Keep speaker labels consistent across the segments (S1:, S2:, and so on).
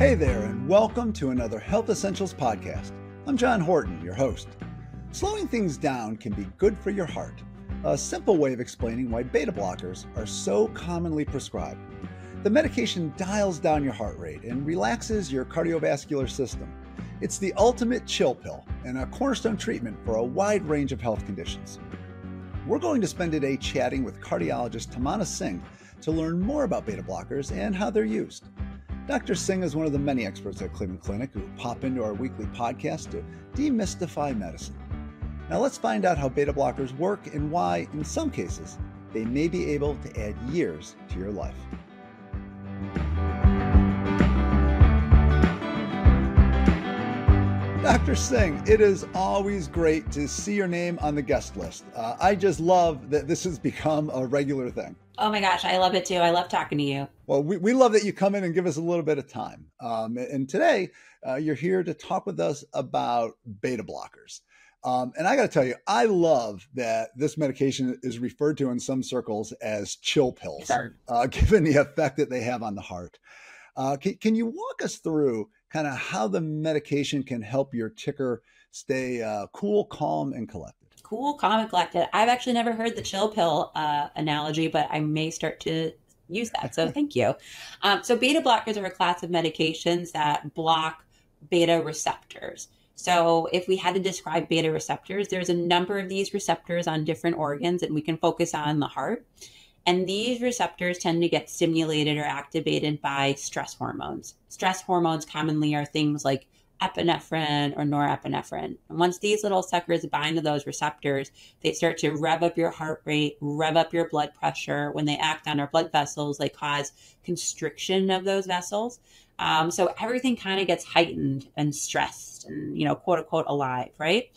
S1: Hey there, and welcome to another Health Essentials podcast. I'm John Horton, your host. Slowing things down can be good for your heart. A simple way of explaining why beta blockers are so commonly prescribed. The medication dials down your heart rate and relaxes your cardiovascular system. It's the ultimate chill pill and a cornerstone treatment for a wide range of health conditions. We're going to spend today chatting with cardiologist Tamanna Singh to learn more about beta blockers and how they're used. Dr. Singh is one of the many experts at Cleveland Clinic who pop into our weekly podcast to demystify medicine. Now let's find out how beta blockers work and why, in some cases, they may be able to add years to your life. Dr. Singh, it is always great to see your name on the guest list. Uh, I just love that this has become a regular thing.
S2: Oh my gosh, I love it too. I love talking to you.
S1: Well, we, we love that you come in and give us a little bit of time. Um, and today, uh, you're here to talk with us about beta blockers. Um, and I got to tell you, I love that this medication is referred to in some circles as chill pills, uh, given the effect that they have on the heart. Uh, can, can, you walk us through kind of how the medication can help your ticker stay uh, cool, calm, and collected?
S2: Cool, calm, and collected. I've actually never heard the chill pill uh, analogy, but I may start to use that. So thank you. Um, so beta blockers are a class of medications that block beta receptors. So if we had to describe beta receptors, there's a number of these receptors on different organs, and we can focus on the heart. And these receptors tend to get stimulated or activated by stress hormones. Stress hormones commonly are things like epinephrine or norepinephrine. And once these little suckers bind to those receptors, they start to rev up your heart rate, rev up your blood pressure. When they act on our blood vessels, they cause constriction of those vessels. Um, so everything kind of gets heightened and stressed and, you know, quote unquote, alive, right?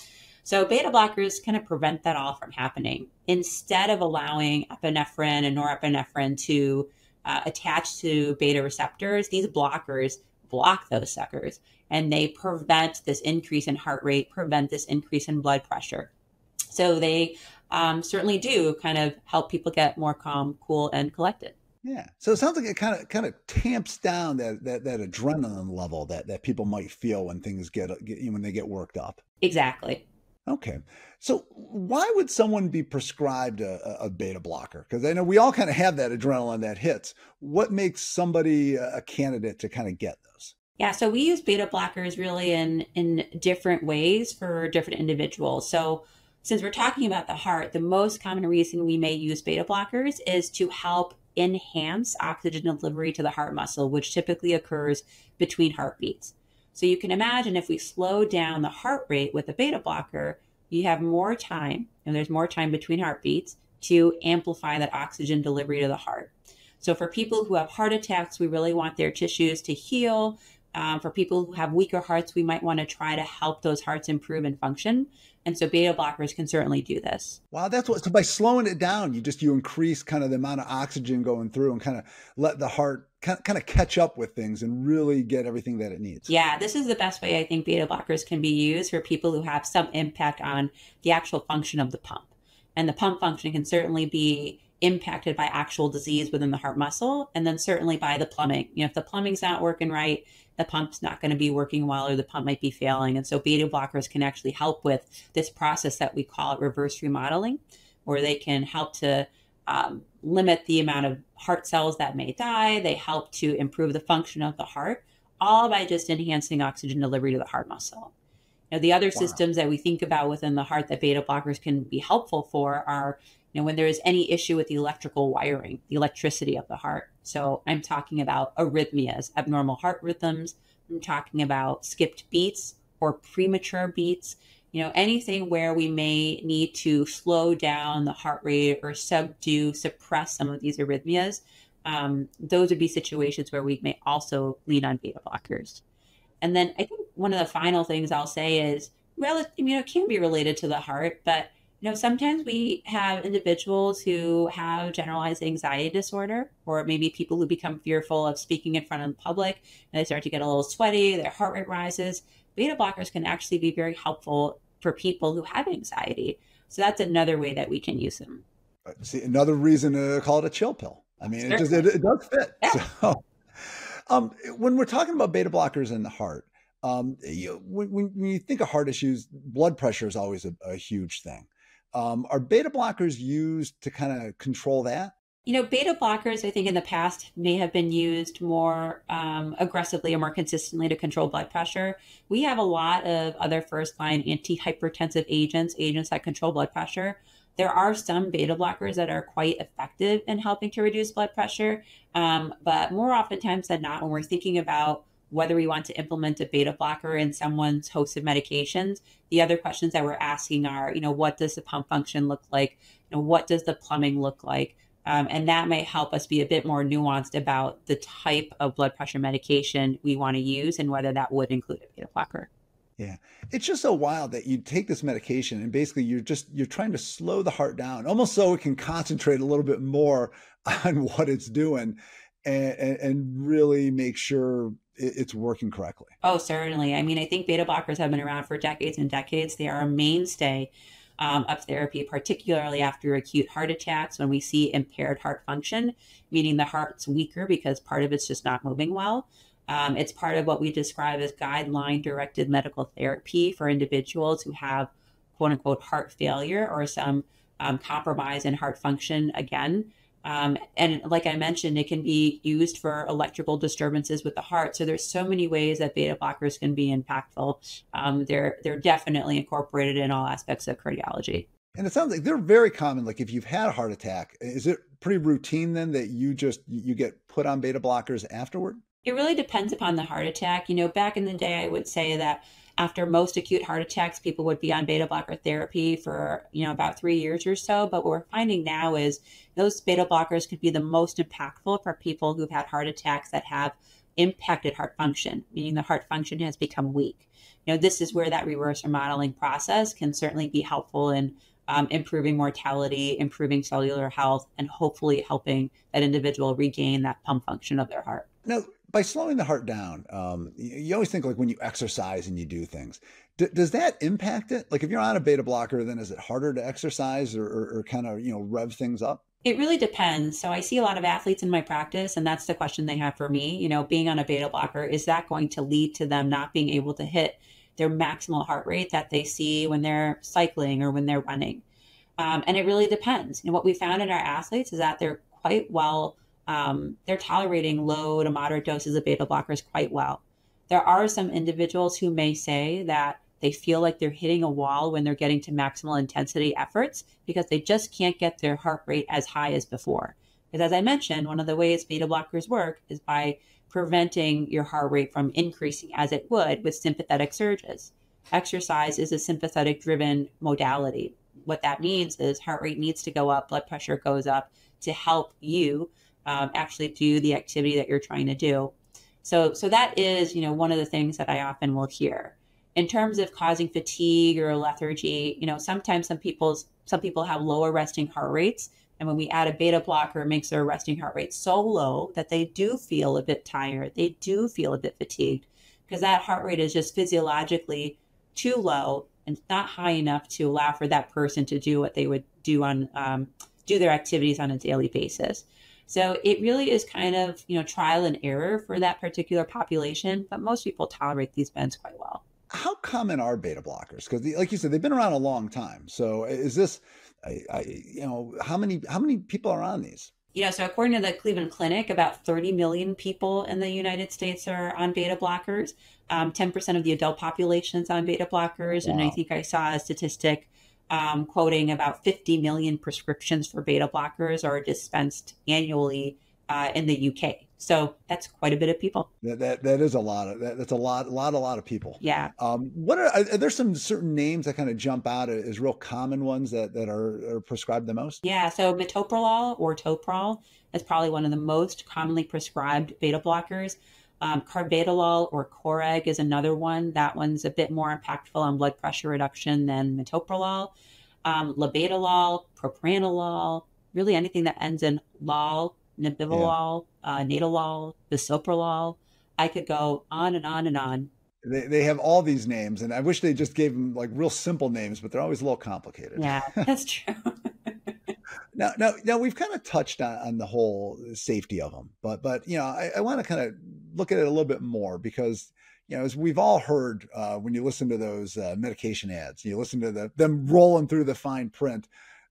S2: So beta blockers kind of prevent that all from happening. Instead of allowing epinephrine and norepinephrine to uh, attach to beta receptors, these blockers block those suckers and they prevent this increase in heart rate, prevent this increase in blood pressure. So they um, certainly do kind of help people get more calm, cool, and collected.
S1: Yeah. So it sounds like it kind of kind of tamps down that that, that adrenaline level that that people might feel when things get, get when they get worked up.
S2: Exactly.
S1: Okay. So why would someone be prescribed a, a beta blocker? Because I know we all kind of have that adrenaline that hits. What makes somebody a candidate to kind of get those?
S2: Yeah, so we use beta blockers really in in different ways for different individuals. So since we're talking about the heart, the most common reason we may use beta blockers is to help enhance oxygen delivery to the heart muscle, which typically occurs between heartbeats. So you can imagine if we slow down the heart rate with a beta blocker, you have more time, and there's more time between heartbeats to amplify that oxygen delivery to the heart. So for people who have heart attacks, we really want their tissues to heal um, for people who have weaker hearts, we might want to try to help those hearts improve and function. And so beta blockers can certainly do this.
S1: Wow, that's what so by slowing it down, you just you increase kind of the amount of oxygen going through and kind of let the heart kind of catch up with things and really get everything that it needs.
S2: Yeah, this is the best way I think beta blockers can be used for people who have some impact on the actual function of the pump. And the pump function can certainly be impacted by actual disease within the heart muscle and then certainly by the plumbing. You know, if the plumbing's not working right, the pump's not going to be working well or the pump might be failing. And so beta blockers can actually help with this process that we call it reverse remodeling, where they can help to um, limit the amount of heart cells that may die. They help to improve the function of the heart, all by just enhancing oxygen delivery to the heart muscle. Now, the other wow. systems that we think about within the heart that beta blockers can be helpful for are you know, when there is any issue with the electrical wiring, the electricity of the heart. So I'm talking about arrhythmias, abnormal heart rhythms. I'm talking about skipped beats or premature beats. You know, anything where we may need to slow down the heart rate or subdue, suppress some of these arrhythmias. Um, those would be situations where we may also lean on beta blockers. And then I think one of the final things I'll say is, well, you know, it can be related to the heart, but you know, sometimes we have individuals who have generalized anxiety disorder, or maybe people who become fearful of speaking in front of the public and they start to get a little sweaty, their heart rate rises. Beta blockers can actually be very helpful for people who have anxiety. So that's another way that we can use them.
S1: See, another reason to call it a chill pill. I mean, it just it, it does fit. Yeah. So, Um, when we're talking about beta blockers in the heart, um, you, when, when, you think of heart issues, blood pressure is always a, a huge thing. Um, are beta blockers used to kind of control that?
S2: You know, beta blockers, I think in the past may have been used more um, aggressively or more consistently to control blood pressure. We have a lot of other first line antihypertensive agents, agents that control blood pressure. There are some beta blockers that are quite effective in helping to reduce blood pressure. Um, but more oftentimes than not, when we're thinking about whether we want to implement a beta blocker in someone's host of medications, the other questions that we're asking are, you know, what does the pump function look like? You know, what does the plumbing look like? Um, and that may help us be a bit more nuanced about the type of blood pressure medication we want to use and whether that would include a beta blocker.
S1: Yeah. It's just so wild that you take this medication and basically you're just you're trying to slow the heart down almost so it can concentrate a little bit more on what it's doing and, and really make sure it's working correctly.
S2: Oh, certainly. I mean, I think beta blockers have been around for decades and decades. They are a mainstay um, of therapy, particularly after acute heart attacks when we see impaired heart function, meaning the heart's weaker because part of it's just not moving well. Um, it's part of what we describe as guideline directed medical therapy for individuals who have quote unquote heart failure or some um, compromise in heart function again. Um, and like I mentioned, it can be used for electrical disturbances with the heart. So there's so many ways that beta blockers can be impactful. Um, they're they're definitely incorporated in all aspects of cardiology.
S1: And it sounds like they're very common. Like if you've had a heart attack, is it pretty routine then that you just you get put on beta blockers afterward?
S2: It really depends upon the heart attack. You know, back in the day, I would say that after most acute heart attacks, people would be on beta blocker therapy for, you know, about three years or so. But what we're finding now is those beta blockers could be the most impactful for people who've had heart attacks that have impacted heart function, meaning the heart function has become weak. You know, this is where that reverse remodeling process can certainly be helpful in um, improving mortality, improving cellular health, and hopefully helping that individual regain that pump function of their heart.
S1: Now, by slowing the heart down, um, you, always think like when you exercise and you do things, D- does that impact it? Like if you're on a beta blocker, then is it harder to exercise or, or, or kind of you know rev things up?
S2: It really depends. So I see a lot of athletes in my practice, and that's the question they have for me. You know, being on a beta blocker is that going to lead to them not being able to hit their maximal heart rate that they see when they're cycling or when they're running? Um, and it really depends. And what we found in our athletes is that they're quite well um, they're tolerating low to moderate doses of beta blockers quite well. There are some individuals who may say that they feel like they're hitting a wall when they're getting to maximal intensity efforts because they just can't get their heart rate as high as before. Because as I mentioned, one of the ways beta blockers work is by preventing your heart rate from increasing as it would with sympathetic surges. Exercise is a sympathetic driven modality. What that means is heart rate needs to go up, blood pressure goes up to help you um, actually do the activity that you're trying to do. So, so that is, you know, one of the things that I often will hear. In terms of causing fatigue or lethargy, you know, sometimes some people's some people have lower resting heart rates, and when we add a beta blocker, it makes their resting heart rate so low that they do feel a bit tired. They do feel a bit fatigued because that heart rate is just physiologically too low and not high enough to allow for that person to do what they would do on um, do their activities on a daily basis. So it really is kind of, you know, trial and error for that particular population, but most people tolerate these meds quite well.
S1: How common are beta blockers? Because, like you said, they've been around a long time. So, is this, I, I, you know, how many how many people are on these?
S2: You know, so according to the Cleveland Clinic, about 30 million people in the United States are on beta blockers. Um, 10% of the adult population is on beta blockers. Wow. And I think I saw a statistic um, quoting about 50 million prescriptions for beta blockers are dispensed annually uh, in the UK. So that's quite a bit of people.
S1: That that, that is a lot of that, that's a lot a lot a lot of people.
S2: Yeah.
S1: Um, what are, are there some certain names that kind of jump out as real common ones that that are, are prescribed the most?
S2: Yeah. So metoprolol or toprol is probably one of the most commonly prescribed beta blockers. Um, carvedilol or Coreg is another one. That one's a bit more impactful on blood pressure reduction than metoprolol. Um, labetalol, propranolol, really anything that ends in lol, nebivolol, yeah. uh, nadolol, bisoprolol. I could go on and on and on.
S1: They, they have all these names, and I wish they just gave them like real simple names, but they're always a little complicated.
S2: Yeah, that's true.
S1: now, now, now we've kind of touched on, on the whole safety of them, but but you know, I, I want to kind of look at it a little bit more because you know, as we've all heard uh, when you listen to those uh, medication ads, you listen to the, them rolling through the fine print,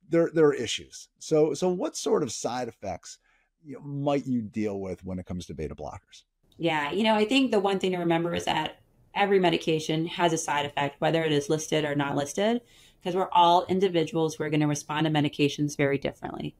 S1: there there are issues. So so what sort of side effects you know, might you deal with when it comes to beta blockers?
S2: Yeah, you know, I think the one thing to remember is that every medication has a side effect, whether it is listed or not listed, because we're all individuals who are going to respond to medications very differently.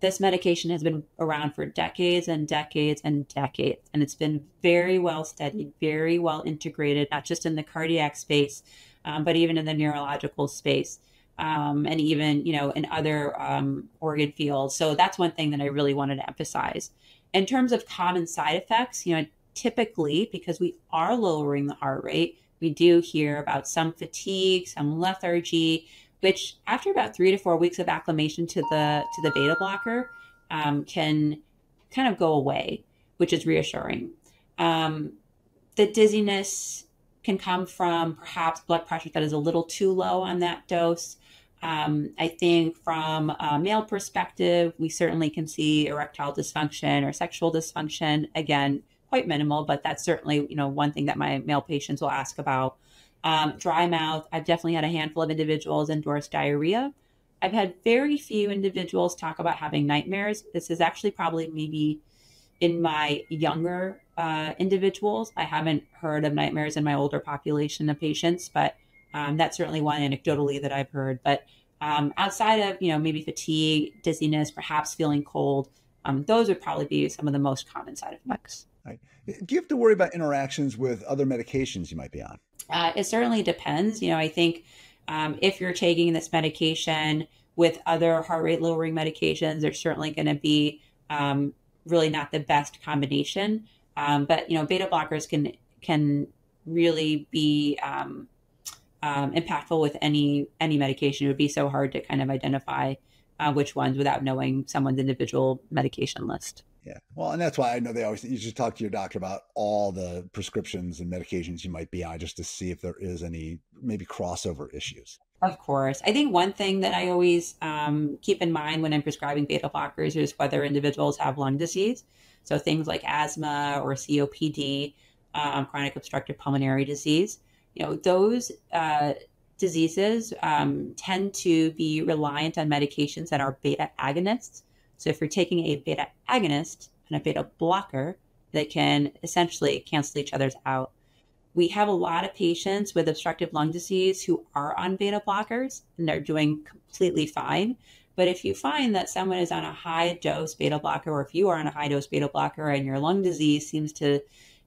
S2: This medication has been around for decades and decades and decades, and it's been very well studied, very well integrated, not just in the cardiac space, um, but even in the neurological space. Um, and even you know in other um, organ fields. So that's one thing that I really wanted to emphasize. In terms of common side effects, you know, typically because we are lowering the heart rate, we do hear about some fatigue, some lethargy, which after about three to four weeks of acclimation to the to the beta blocker um, can kind of go away, which is reassuring. Um, the dizziness can come from perhaps blood pressure that is a little too low on that dose. Um, I think from a male perspective, we certainly can see erectile dysfunction or sexual dysfunction. Again, quite minimal, but that's certainly you know one thing that my male patients will ask about. Um, dry mouth. I've definitely had a handful of individuals endorse diarrhea. I've had very few individuals talk about having nightmares. This is actually probably maybe in my younger uh, individuals. I haven't heard of nightmares in my older population of patients, but um, that's certainly one anecdotally that I've heard. But um, outside of you know maybe fatigue, dizziness, perhaps feeling cold, um, those would probably be some of the most common side effects.
S1: Right. Do you have to worry about interactions with other medications you might be on?
S2: Uh, it certainly depends. You know, I think um, if you're taking this medication with other heart rate lowering medications, there's certainly going to be um, really not the best combination. Um, but you know, beta blockers can can really be um, um, impactful with any any medication. It would be so hard to kind of identify uh, which ones without knowing someone's individual medication list.
S1: Yeah. Well, and that's why I know they always, you should talk to your doctor about all the prescriptions and medications you might be on just to see if there is any maybe crossover issues.
S2: Of course. I think one thing that I always um, keep in mind when I'm prescribing beta blockers is whether individuals have lung disease. So things like asthma or COPD, um, chronic obstructive pulmonary disease. You know, those uh, diseases um, tend to be reliant on medications that are beta agonists. So if you're taking a beta agonist and a beta blocker, that can essentially cancel each other's out. We have a lot of patients with obstructive lung disease who are on beta blockers and they're doing completely fine. But if you find that someone is on a high dose beta blocker, or if you are on a high dose beta blocker and your lung disease seems to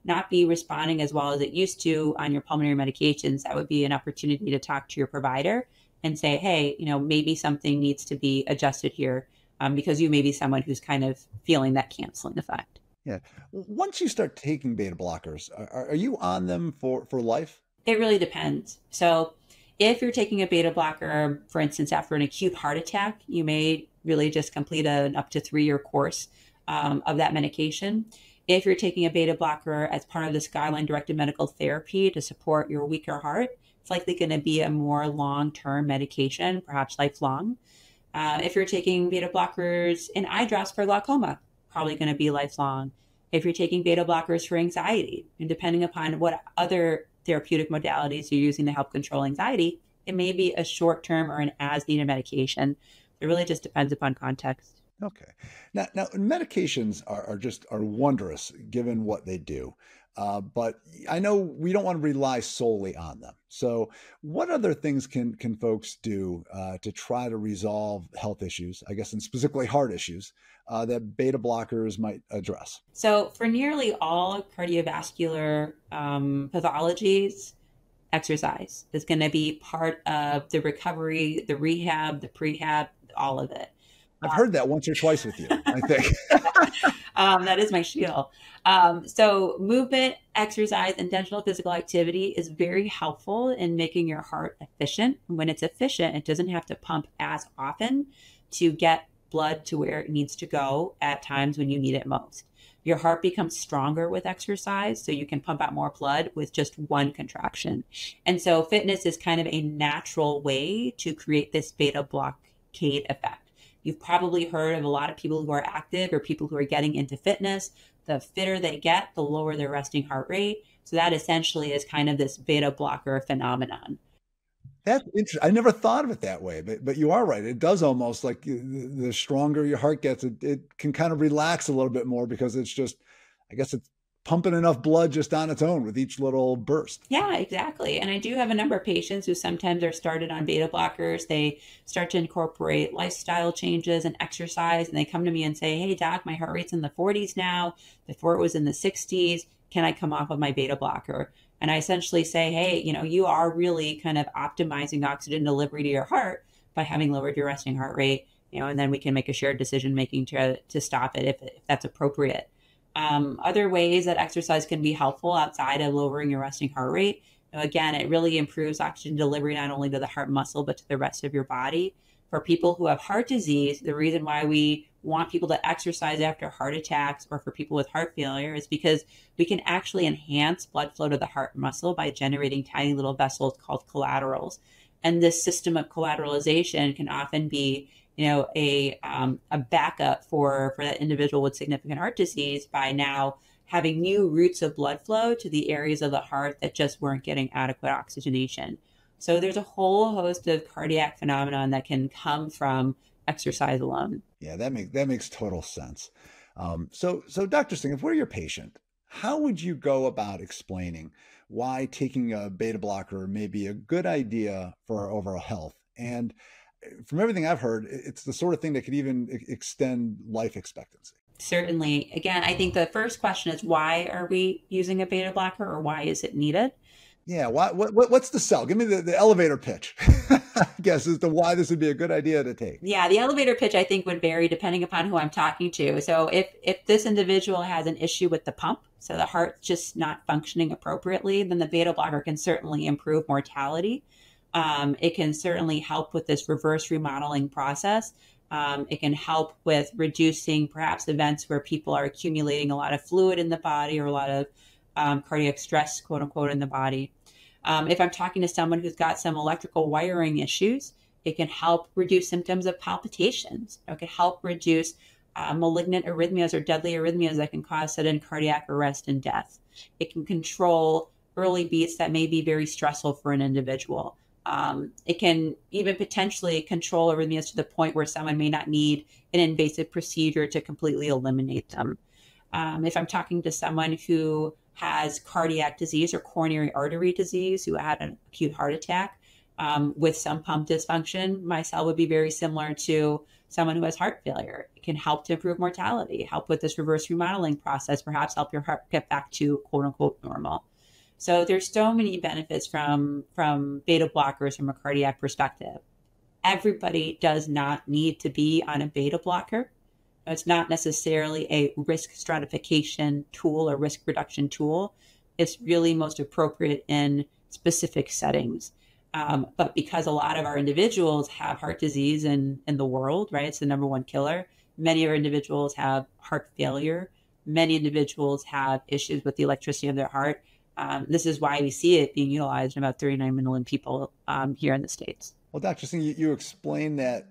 S2: not be responding as well as it used to on your pulmonary medications, that would be an opportunity to talk to your provider and say, hey, you know, maybe something needs to be adjusted here um, because you may be someone who's kind of feeling that canceling effect.
S1: Yeah. Once you start taking beta blockers, are, are you on them for, for life?
S2: It really depends. So, if you're taking a beta blocker, for instance, after an acute heart attack, you may really just complete an up to three year course um, of that medication. If you're taking a beta blocker as part of this guideline directed medical therapy to support your weaker heart, it's likely going to be a more long term medication, perhaps lifelong. Uh, if you're taking beta blockers in eye drops for glaucoma, probably going to be lifelong. If you're taking beta blockers for anxiety, and depending upon what other therapeutic modalities you're using to help control anxiety, it may be a short term or an as needed medication. It really just depends upon context.
S1: Okay. Now, now medications are, are just are wondrous given what they do. Uh, but I know we don't want to rely solely on them. So, what other things can can folks do uh, to try to resolve health issues? I guess, and specifically heart issues uh, that beta blockers might address.
S2: So, for nearly all cardiovascular um, pathologies, exercise is going to be part of the recovery, the rehab, the prehab, all of it.
S1: I've heard that once or twice with you, I think.
S2: um, that is my shield. Um, so, movement, exercise, intentional physical activity is very helpful in making your heart efficient. When it's efficient, it doesn't have to pump as often to get blood to where it needs to go at times when you need it most. Your heart becomes stronger with exercise, so you can pump out more blood with just one contraction. And so, fitness is kind of a natural way to create this beta blockade effect You've probably heard of a lot of people who are active or people who are getting into fitness. The fitter they get, the lower their resting heart rate. So that essentially is kind of this beta blocker phenomenon.
S1: That's interesting. I never thought of it that way, but but you are right. It does almost like the, stronger your heart gets, it, it can kind of relax a little bit more because it's just, I guess it's pumping enough blood just on its own with each little burst.
S2: Yeah, exactly. And I do have a number of patients who sometimes are started on beta blockers. They start to incorporate lifestyle changes and exercise, and they come to me and say, Hey, doc, my heart rate's in the 40s now. Before it was in the 60s. Can I come off of my beta blocker? And I essentially say, hey, you know, you are really kind of optimizing oxygen delivery to your heart by having lowered your resting heart rate, you know, and then we can make a shared decision making to, to stop it if, if that's appropriate. Um, other ways that exercise can be helpful outside of lowering your resting heart rate. Again, it really improves oxygen delivery not only to the heart muscle, but to the rest of your body. For people who have heart disease, the reason why we want people to exercise after heart attacks or for people with heart failure is because we can actually enhance blood flow to the heart muscle by generating tiny little vessels called collaterals. And this system of collateralization can often be, you know, a um, a backup for for that individual with significant heart disease by now having new routes of blood flow to the areas of the heart that just weren't getting adequate oxygenation. So there's a whole host of cardiac phenomenon that can come from exercise alone.
S1: Yeah, that makes that makes total sense. Um, so, so Dr. Singh, if we're your patient, how would you go about explaining why taking a beta blocker may be a good idea for our overall health? And from everything I've heard, it's the sort of thing that could even extend life expectancy.
S2: Certainly. Again, I think the first question is why are we using a beta blocker or why is it needed?
S1: Yeah. Why, what, what's the sell? Give me the, the elevator pitch, I guess, as to why this would be a good idea to take.
S2: Yeah. The elevator pitch, I think, would vary depending upon who I'm talking to. So if, if this individual has an issue with the pump, so the heart's just not functioning appropriately, then the beta blocker can certainly improve mortality. Um, it can certainly help with this reverse remodeling process. Um, it can help with reducing perhaps events where people are accumulating a lot of fluid in the body or a lot of um, cardiac stress, quote unquote, in the body. Um, if I'm talking to someone who's got some electrical wiring issues, it can help reduce symptoms of palpitations. It can help reduce uh, malignant arrhythmias or deadly arrhythmias that can cause sudden cardiac arrest and death. It can control early beats that may be very stressful for an individual. Um, it can even potentially control arrhythmias to the point where someone may not need an invasive procedure to completely eliminate them. Um, if I'm talking to someone who has cardiac disease or coronary artery disease who had an acute heart attack um, with some pump dysfunction, my sell would be very similar to someone who has heart failure. It can help to improve mortality, help with this reverse remodeling process, perhaps help your heart get back to quote unquote normal. So there's so many benefits from from beta blockers from a cardiac perspective. Everybody does not need to be on a beta blocker. It's not necessarily a risk stratification tool or risk reduction tool. It's really most appropriate in specific settings. Um, but because a lot of our individuals have heart disease in, in the world, right? It's the number one killer. Many of our individuals have heart failure. Many individuals have issues with the electricity of their heart. Um, this is why we see it being utilized in about 39 million people um, here in the States.
S1: Well, Dr. Singh, you, you explained that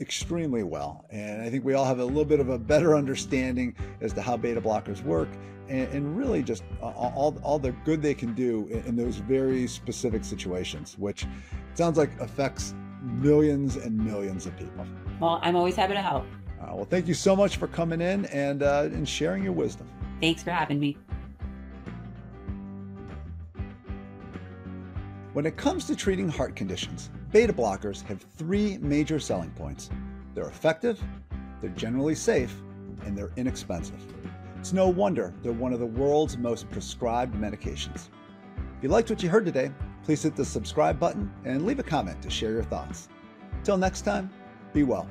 S1: extremely well. And I think we all have a little bit of a better understanding as to how beta blockers work and, and really just all, all the good they can do in, in, those very specific situations, which sounds like affects millions and millions of people.
S2: Well, I'm always happy to help.
S1: Uh, well, thank you so much for coming in and, uh, and sharing your wisdom.
S2: Thanks for having me.
S1: When it comes to treating heart conditions, beta blockers have three major selling points they're effective, they're generally safe, and they're inexpensive. It's no wonder they're one of the world's most prescribed medications. If you liked what you heard today, please hit the subscribe button and leave a comment to share your thoughts. Till next time, be well.